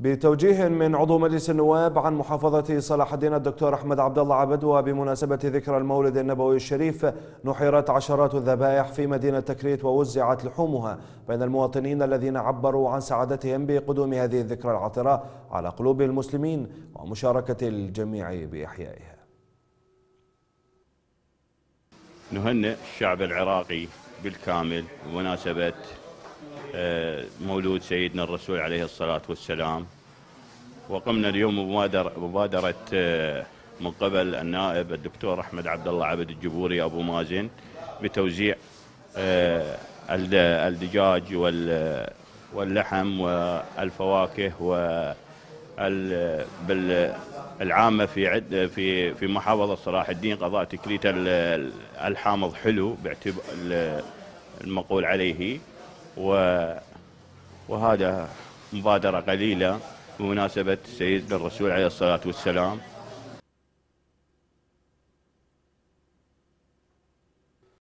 بتوجيه من عضو مجلس النواب عن محافظة صلاح الدين الدكتور أحمد عبد الله عبد وبمناسبة ذكرى المولد النبوي الشريف نحرت عشرات الذبائح في مدينة تكريت ووزعت لحومها بين المواطنين الذين عبروا عن سعادتهم بقدوم هذه الذكرى العطرة على قلوب المسلمين ومشاركة الجميع بإحيائها. نهنئ الشعب العراقي بالكامل بمناسبة مولود سيدنا الرسول عليه الصلاة والسلام. وقمنا اليوم بمبادرة آه، من قبل النائب الدكتور أحمد عبد الله عبد الجبوري أبو مازن بتوزيع آه، الدجاج واللحم والفواكه العامة في عد في في محافظة صلاح الدين قضاء تكريت الحامض حلو باعتبار المقول عليه. وهذا مبادرة قليلة بمناسبة سيدنا الرسول عليه الصلاة والسلام.